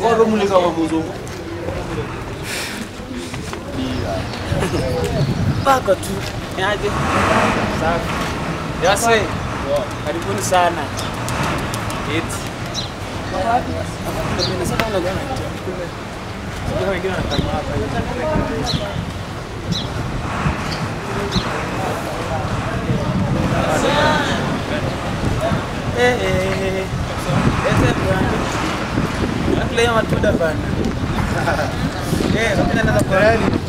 Vamos ligar o abuso. mpaka tu aje. Safi. Yase. Karibuni sana. Eti. Eh, eh, eh. Matunda bana. Eh, napenda naza kwa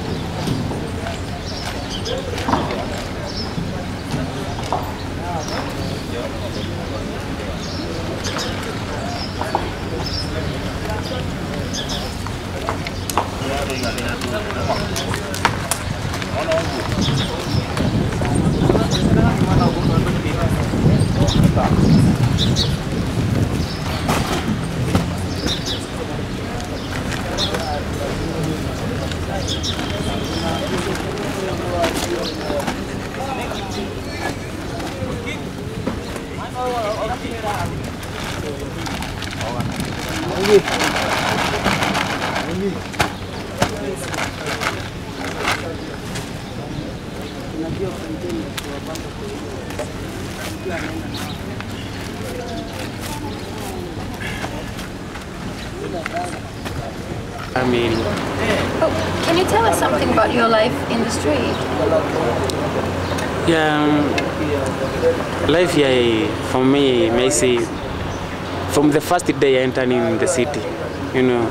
Amém. Oh, can you tell us something about your life in the street? Yeah, um, life here for me, may say, from the first day I entered in the city, you know,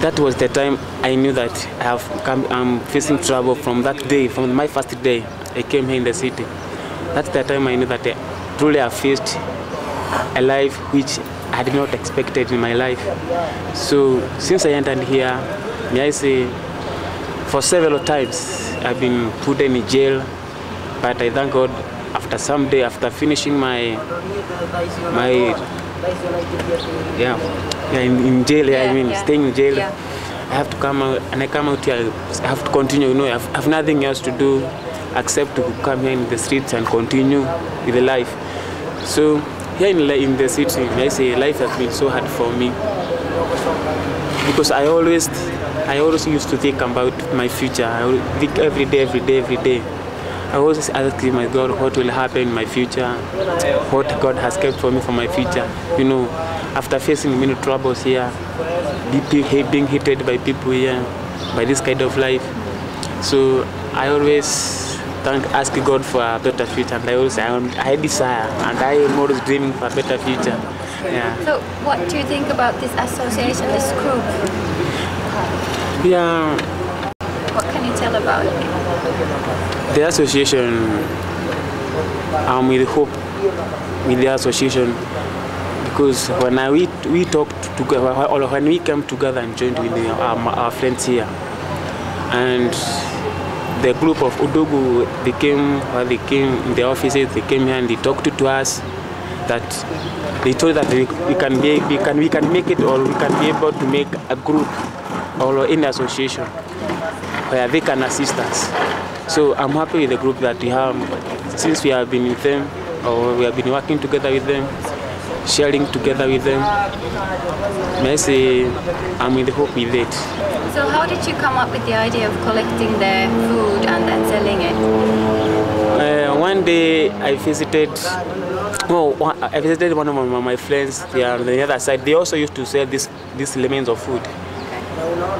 that was the time I knew that I have come, I'm facing trouble from that day, from my first day I came here in the city. That's the time I knew that I truly I faced a life which I did not expected in my life. So since I entered here, may I say, for several times I've been put in jail, but I thank God after some day, after finishing my my yeah, yeah in, in jail, yeah, I mean yeah. staying in jail. Yeah. I have to come out and I come out here. I have to continue. You know, I have, I have nothing else to do except to come here in the streets and continue with the life. So here in, in the city, I say life has been so hard for me because I always I always used to think about my future. I think every day, every day, every day. I always ask my God what will happen in my future, what God has kept for me for my future. You know, after facing many troubles here, be- be- being hated by people here, by this kind of life. So I always thank, ask God for a better future, and I always I, I desire, and I am always dreaming for a better future. Yeah. So, what do you think about this association, this group? Yeah. What can you tell about it? The association, I'm with hope with the association because when I, we, we talked together, or when we came together and joined with the, um, our friends here, and the group of Undugu, they came, they came in the offices, they came here and they talked to us that they told that we, we can be, we can, we can make it or we can be able to make a group or in association where they can assist us. So I'm happy with the group that we have since we have been with them or we have been working together with them, sharing together with them. May I say I'm with hope with it. So, how did you come up with the idea of collecting the food and then selling it? Uh, one day I visited, well, one- I visited one of my, my friends there on the other side. They also used to sell this, these remains of food.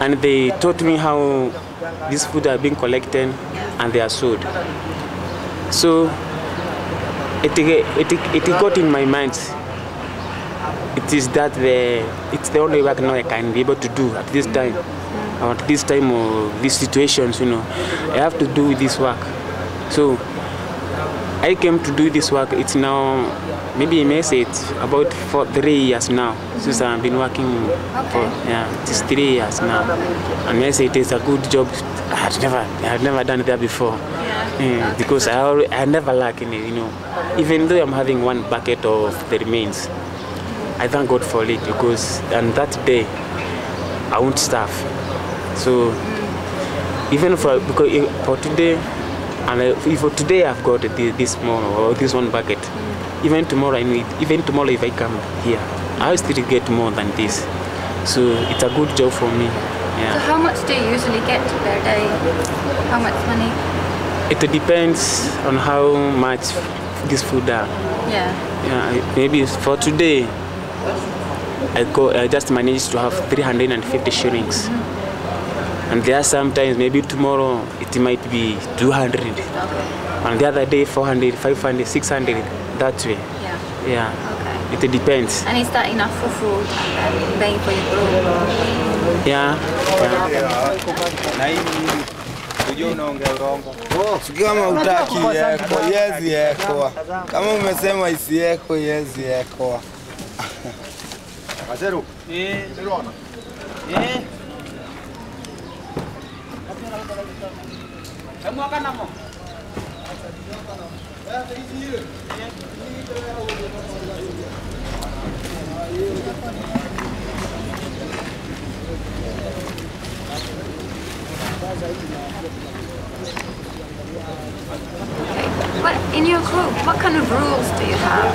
And they taught me how these food are being collected and they are sold. So it, it, it got in my mind. It is that the, it's the only work now I can be able to do at this time. At this time of these situations, you know. I have to do this work. So I came to do this work. It's now maybe may say it's about for three years now. Since I've been working for yeah it's three years now. And may say it is a good job I had never I had never done there before. Yeah, mm, because I already, I never lack in it you know. Even though I'm having one bucket of the remains I thank God for it because and that day I won't starve. So even for because eh, for today and eh, if for today I've got this, this small or this one bucket even tomorrow I need even tomorrow if I come here I'll still get more than this so it's a good job for me So how much do you usually get per day? How much money? it depends on how much this food are Yeah. yeah maybe for today I go I just managed to have 350 shillings mm-hmm. and there are sometimes maybe tomorrow it might be 200 Okay. and the other day 400 500 600 that way Yeah. yeah Okay. it depends And is that enough for food and then paying for your room? yeah, yeah. na hii nini? Ujue unaongea urongo. kama utaki yeko yezi yekwa kama umesema isieko yezi yekwa Kazeru. What in your group? What kind of rules do you have?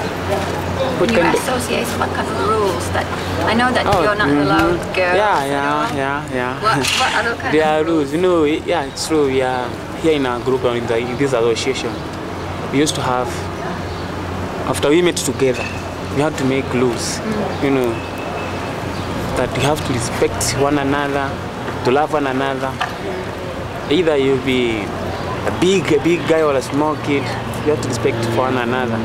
What in your association, what kind of rules that I know that Oh, you're not mhm. allowed girls. yeah you yeah know? yeah yeah What, what other kind there of are rules you know yeah it's true we are here in our group and in, the, in this association we used to have after we met together we had to make rules mm. you know that you have to respect one another to love one another. Either you be a big a big guy or a small kid you have to respect for one another.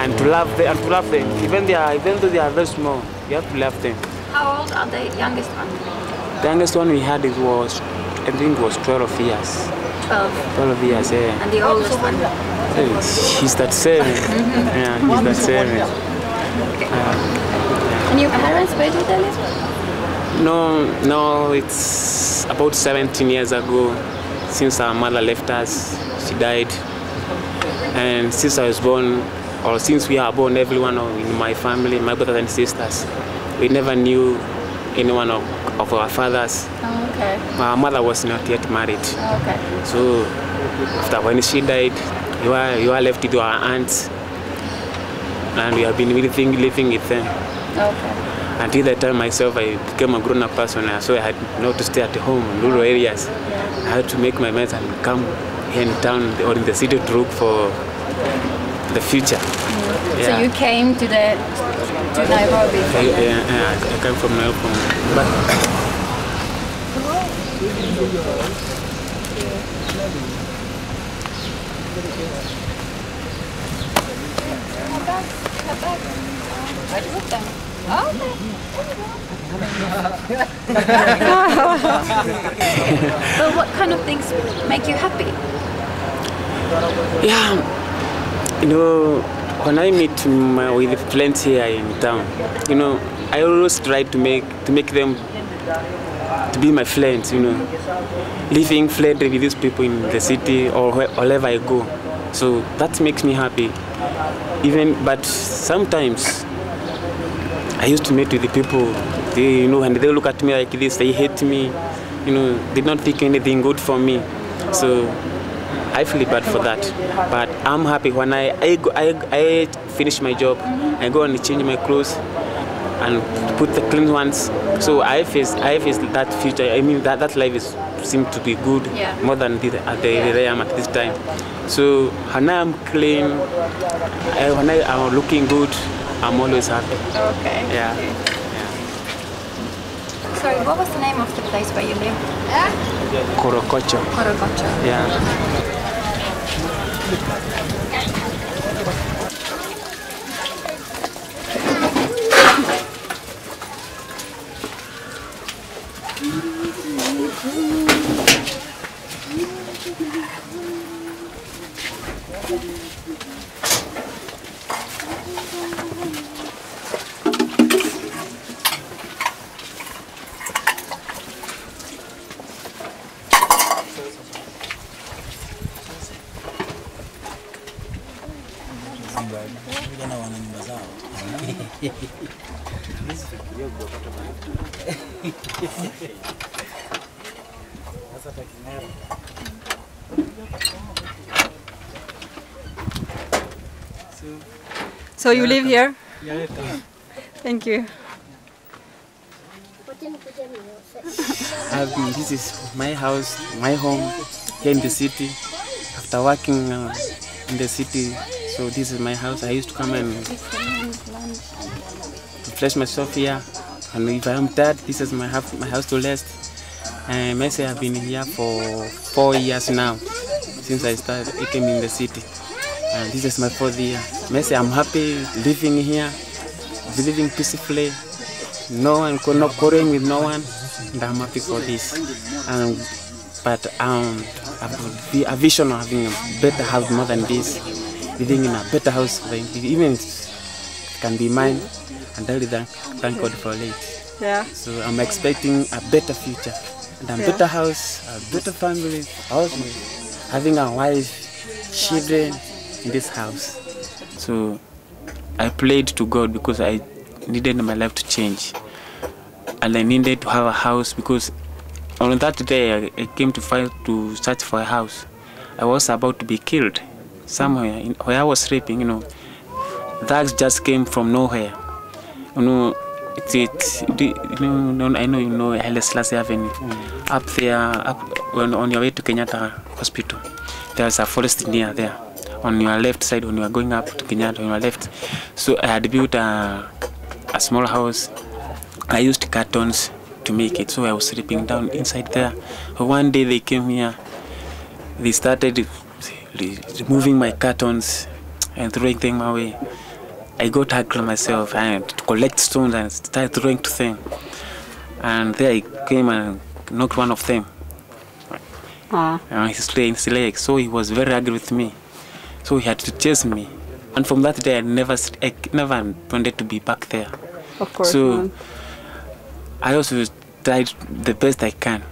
And to love them and to love them. Even they are even though they are very small you have to love them. How old are the youngest one? the youngest one we had it was I think it was 12 years. 12. 12 years yeah. And the oldest one? He's that seven mm-hmm. yeah he's that seven And your parents, where do they live? no no it's about 17 years ago since our mother left us she died. And since I was born or since we are born everyone in my family my brothers and sisters we never knew anyone of, of our fathers. Oh, okay. our mother was not yet married. Oh, okay. So after when she died, you are you are left with your aunts, and we have been living living with them. Okay. Until the time myself, I became a grown-up person, and so I had not to stay at home in rural areas. I had to make my meds and come here in town or in the city to look for the future. Mm. So you came to the to Nairobi. I, yeah, yeah, I came from Nairobi, but So what kind of things make you happy? Yeah, you know, when I meet my, with friends here in town, you know, I always try to make to make them to be my friends. You know, living friendly with these people in the city or wherever I go. So that makes me happy. Even, but sometimes I used to meet with the people. They, you know, and they look at me like this. They hate me. You know, they don't think anything good for me. So I feel bad for that. But I'm happy when I I, go, I, I finish my job. I go and change my clothes and put the clean ones. So I face I face that future. I mean that that life is seem to be good yeah. more than this, at the, uh, yeah. At this time. So when I am clean, uh, when I am looking good, I'm always happy. Okay. Yeah. Okay. yeah. Sorry, what was the name of the place where you live? Yeah. Korogocho. Korogocho. Yeah. Mm-hmm. So you live here? Thank you. I've been, this is my house, my home here in the city. After working uh, in the city, so this is my house. I used to come and refresh myself here. And if I am tired, this is my, house, my house to rest. And I say I've been here for four years now, since I started, I came in the city. And this is my fourth year. I say I'm happy living here, living peacefully, no one, not quarreling with no one, and I'm happy for this. Um, but um, I have be a vision of having a better house more than this, living in a better house, even can be mine, and I really thank, thank God for it. Yeah. So I'm expecting a better future, and a Yeah. better house, a better family, also having a wife, children in this house. So I prayed to God because I needed my life to change. And I needed to have a house because on that day I, I came to find to search for a house. I was about to be killed somewhere in, where I was sleeping, you know. Thugs just came from nowhere. You know, it's it, do- you know, I know you know Haile Selassie Avenue. Up there, up on, on your way to Kenyatta Hospital, there's a forest near there. On your left side, when you are going up to Kenyatta, on your left. So I had built a, a small house. I used cartons to make it, so I was sleeping down inside there. But one day they came here, they started removing my cartons and throwing them away. I got angry myself and to collect stones and start throwing to them. And there I came and knocked one of them Ah. on his, leg- his leg. So he was very angry with me. So he had to chase me. And from that day, I never, s- I never wanted to be back there. Of course. So man. I also tried the best I can.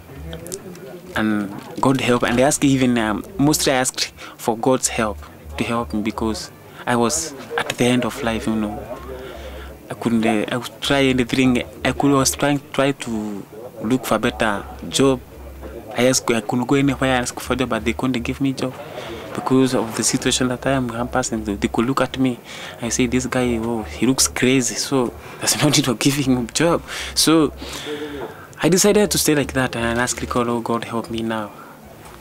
And God help. And I asked even, um, mostly I asked for God's help to help me because I was at the end of life, you know. I couldn't, I would try anything. I could, was trying, try to look for a better job. I asked, I couldn't go anywhere, I asked for job, but they couldn't give me job because of the situation that I am passing. They could look at me. I say, this guy, oh, he looks crazy, so there's no need of giving him job. So I decided to stay like that and ask oh God, help me now.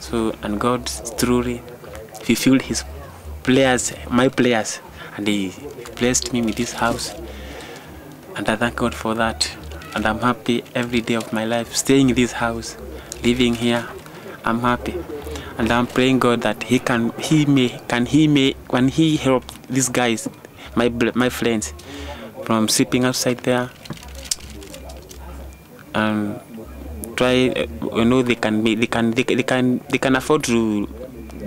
So, and God truly fulfilled his prayers, my players, and he blessed me with this house. And I thank God for that. And I'm happy every day of my life, staying in this house, living here. I'm happy. And I'm praying God that He can, He may, can He may, when He help these guys, my my friends, from sleeping outside there, and try, you know, they can, they can, they, can- they can, they can afford to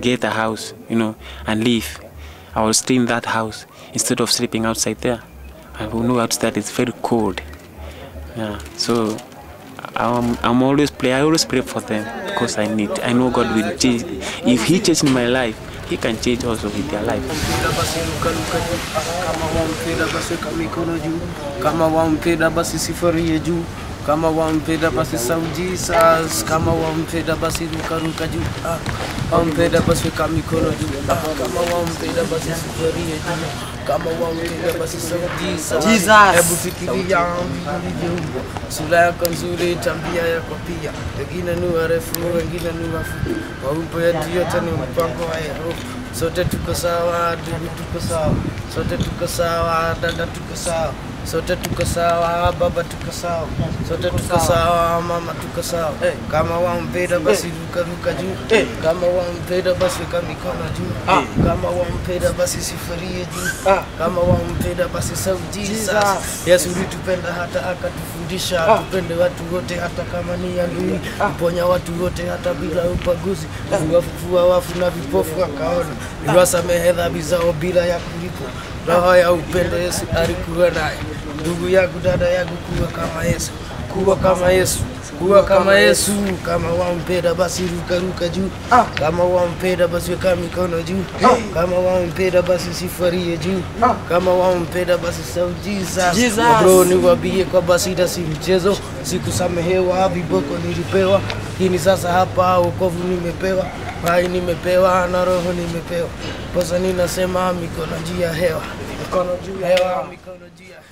get a house, you know, and live. I will stay in that house instead of sleeping outside there. I will know outside it's very cold. Yeah, so I'm, I'm always pray. I always pray for them because I need. I know God will change. If He changed my life, He can change also with their life. Kama wampenda basi Saudi Jesus, kama wampenda basi ruka ruka juu, ah, wampenda basi weka mikono juu, ah, kama wampenda basi sufuria juu, kama wampenda basi Saudi Jesus. Hebu fikiria ulivyoumbwa, sura yako nzuri, tabia yako pia, wengine ni warefu, wengine ni wafupi, maumbo yetu yote ni mpango wa Yehova. Sote tuko sawa, ndugu tuko sawa, sote tuko sawa, dada tuko sawa, sote tuko sawa, baba tuko sawa, sote tuko sawa, mama tuko sawa. Kama wampenda basi rukaruka ruka juu, kama wampenda basi weka mikono juu, kama wampenda basi sifurie juu, kama wampenda basi sauti sasa. Yesu ulitupenda hata akatufundisha. Tupende watu wote hata kama ni adui, kuponya watu wote hata bila ubaguzi, kuwafufua wafu na vipofu akaona, niwasamehe dhambi zao bila ya kulipo. Roho ya upendo Yesu alikuwa naye. Ndugu yangu, dada yangu, kuwa kama Yesu, kuwa kama Yesu, kuwa kama Yesu. Kama wampenda basi ruka ruka juu, kama wampenda basi weka mikono juu, kama wampenda basi sifarie juu, kama wampenda basi sau Jesus. Bro, niwaambie kwa basi si mchezo, sikusamehewa, viboko nilipewa, lakini sasa hapa wokovu nimepewa, hai nimepewa na roho nimepewa, posa ninasema mikono juu ya hewa, mikono juu ya hewa, mikono juu ya hewa.